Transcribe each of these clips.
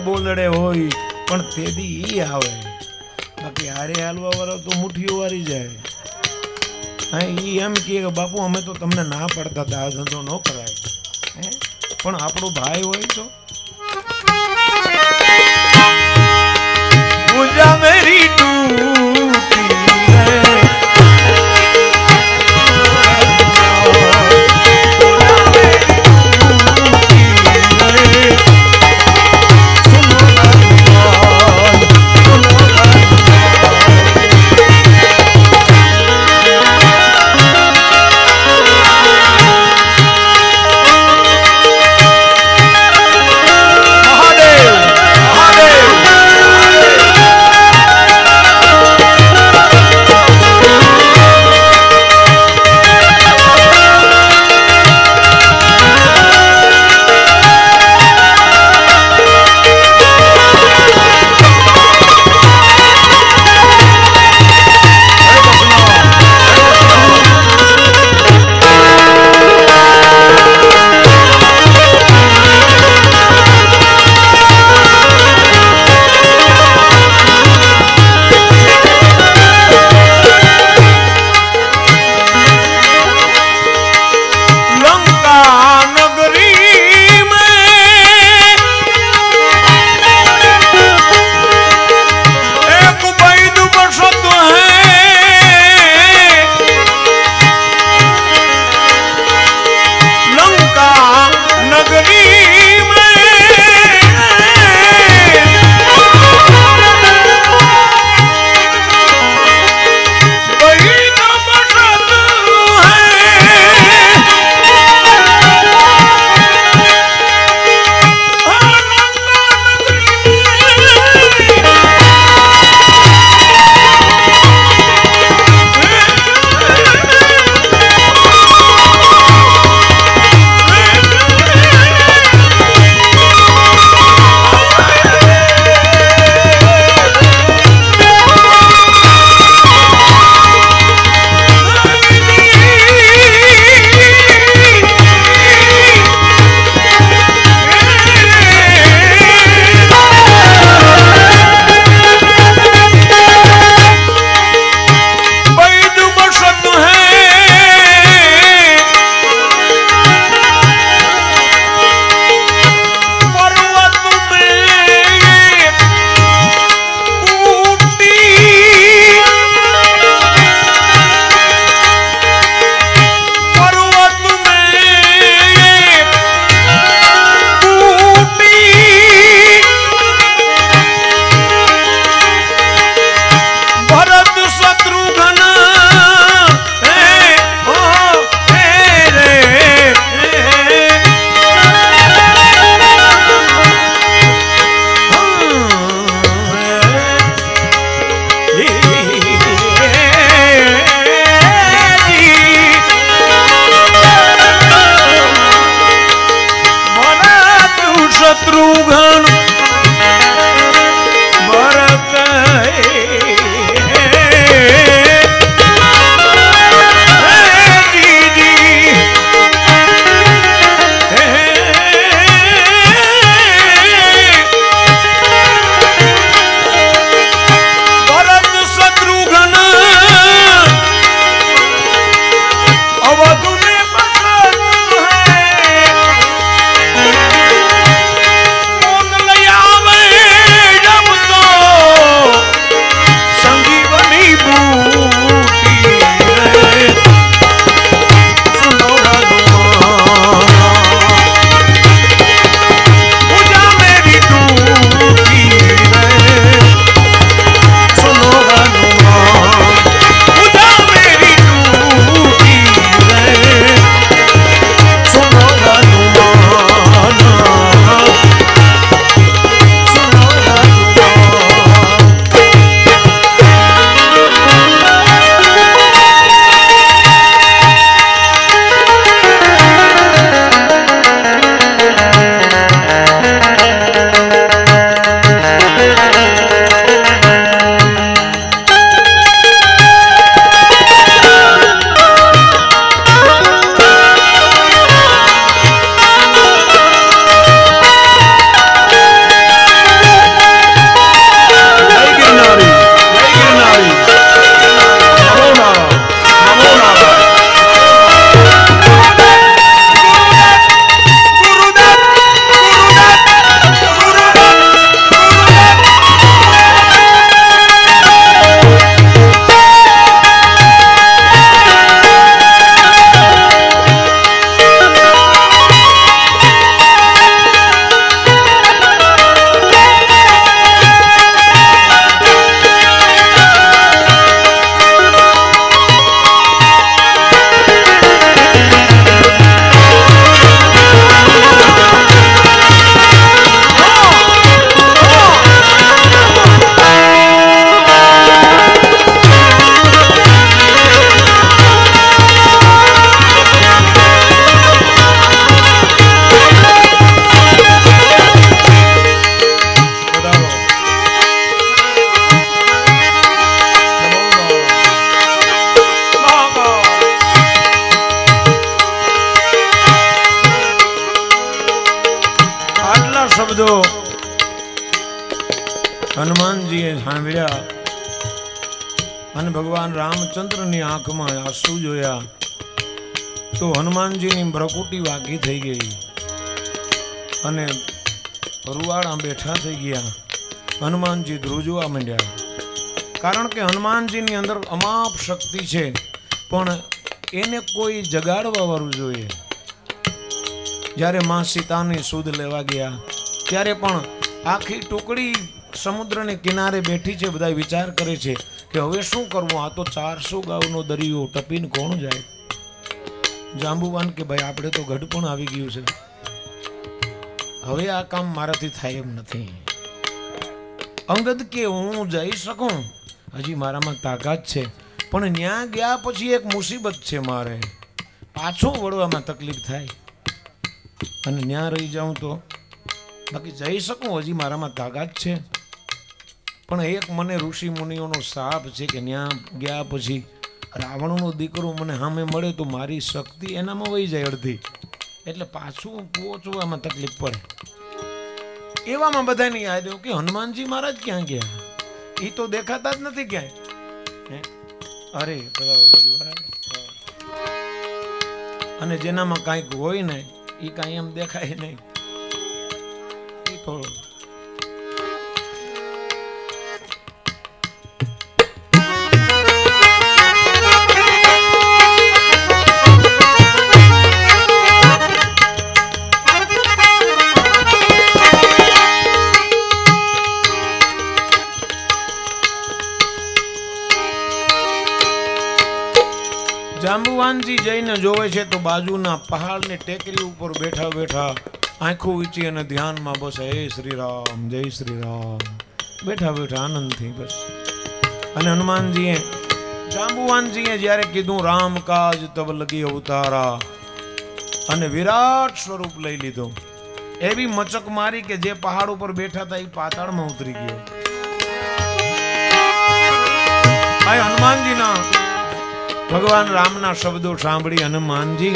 ભલે અબોલડે હોય, પણ તેદી ઈ આવે. બાકી હારે હાલવા વાળો તો મુઠ્ઠીઓ વારી જાય. હા ઈ એમ કહે કે, બાપુ, અમે તો તમને ના પડતા હતા આ ધંધો ન કરાય. હે? પણ આપણો ભાઈ હોય તો? મેરી ટૂટી તો હનુમાનજીની ભ્રકુટી વાગી થઈ ગઈ. અને રૂવાડા બેઠા થઈ ગયા. હનુમાનજી ધ્રુજવા માંડ્યા. કારણ કે હનુમાનજીની અંદર અમાપ શક્તિ છે, પણ એને કોઈ જગાડવા વાળું જોઈએ. જ્યારે માં સીતાની સુધ લેવા ગયા, ત્યારે પણ આખી ટુકડી સમુદ્રને કિનારે બેઠી છે બધા વિચાર કરે છે કે હવે શું કરવું? આ તો ચારસો ગાઉનો દરિયો, ટપીને કોણ જાય? જાંબુવાન કે ભાઈ, આપણે તો ગઢ પણ આવી ગયું છે. હવે આ કામ મારાથી થાય એમ નથી. અંગદ કે હું જઈ શકું? હજી મારામાં તાકાત છે. પણ ત્યાં ગયા પછી એક મુસીબત છે મારે. પાછો વળવામાં તકલીફ થાય. અને ત્યાં રહી જાઉં તો બાકી જઈ શકું, હજી મારામાં તાકાત છે. પણ એક મને ઋષિ મુનિઓનો સાપ છે કે ત્યાં ગયા પછી રાવણનો દીકરો મને સામે મળે તો મારી શક્તિ એનામાં વહી જાય અડધી. એટલે પાછું પહોંચવામાં તકલીફ પડે. એવામાં બધાને યાદ આવ્યું કે હનુમાનજી મહારાજ ક્યાં ગયા? એ તો દેખાતા જ નથી ક્યાંય? અરે અને જેનામાં કાંઈક હોય ને એ કાંઈ એમ દેખાય નહીં. એ થોડું બાજુના પહાડની ટેકરી ઉપર બેઠા બેઠા આંખો વીચી અને ધ્યાનમાં બસ, હે શ્રી રામ જય શ્રી રામ બેઠા બેઠા આનંદથી બસ. અને હનુમાનજીએ, જાંબુવાનજીએ જ્યારે કીધું, રામ કાજ તબ લગી અવતારા. અને વિરાટ સ્વરૂપ લઈ લીધો. એવી મચક મારી કે જે પહાડ ઉપર બેઠા હતા એ પાતાળમાં ઉતરી ગયો. હનુમાનજી હનુમાનજીના ભગવાન રામના શબ્દો સાંભળી હનુમાનજી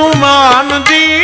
હનુમાનજી